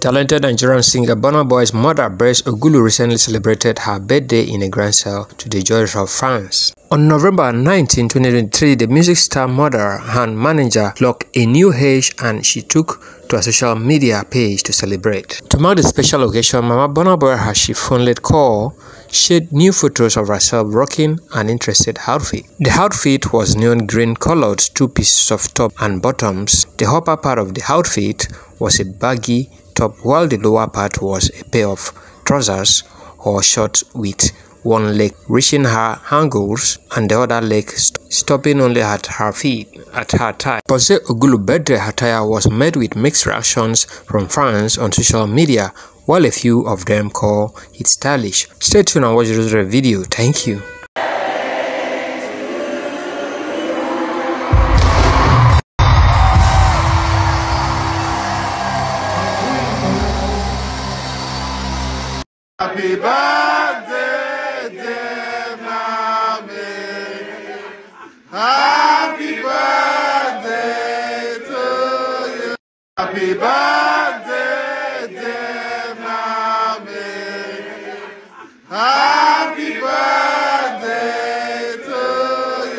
Talented Nigerian singer Burna Boy's mother, Bose Ogulu, recently celebrated her birthday in a grand sale to the joys of France. On November 19, 2023, the music star mother and manager clocked a new age and she took to a social media page to celebrate. To mark the special occasion, Mama Burna Boy has she fondly called shared new photos of herself rocking an interested outfit. The outfit was neon green colored two pieces of top and bottoms. The upper part of the outfit was a baggy top while the lower part was a pair of trousers or shorts with one leg reaching her ankles and the other leg st stopping only at her feet at her thigh. Bose Ogulu birthday attire was met with mixed reactions from fans on social media while a few of them call it stylish. Stay tuned and watch the video. Thank you. Happy birthday, dear mommy. Happy birthday to you. Happy birthday, dear mommy. Happy birthday to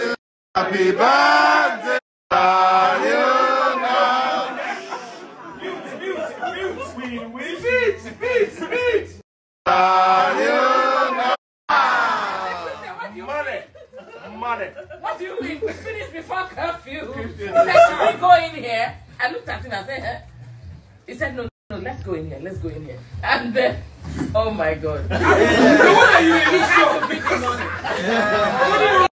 you. Happy birthday. Are you now? Are Money. What do you mean? We finished before curfew. He said, should we go in here? I looked at him and said, eh? He said, no, no, let's go in here. Let's go in here. And then, oh my God. What are you He had to